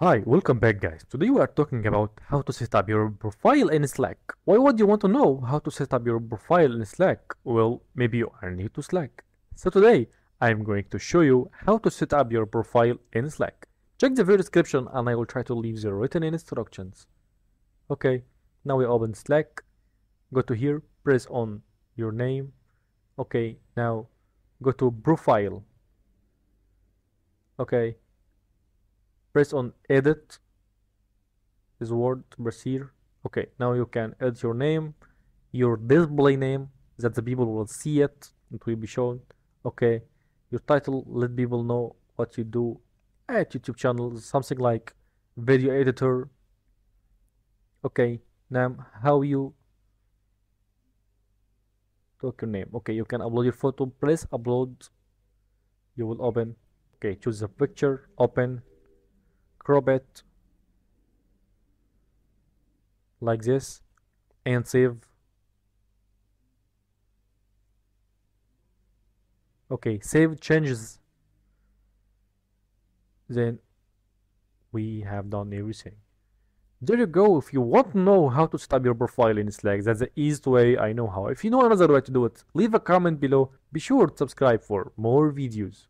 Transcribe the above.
Hi, welcome back guys. Today we are talking about how to set up your profile in Slack. Why would you want to know how to set up your profile in Slack? Well, maybe you are new to Slack. So today I'm going to show you how to set up your profile in Slack. Check the video description and I will try to leave the written instructions. Okay, now we open Slack. Go to here, press on your name. Okay, now go to profile. Okay, press on edit this word here okay now you can add your name your display name that the people will see it it will be shown. Okay your title let people know what you do at youtube channel something like video editor. Okay now how you talk your name. Okay you can upload your photo. Press upload. You will open. Okay choose the picture. Open crop it like this and save. Okay save changes. Then we have done everything. There you go. If you want to know how to up your profile in slack that's the easiest way i know how. If you know another way to do it leave a comment below. Be sure to subscribe for more videos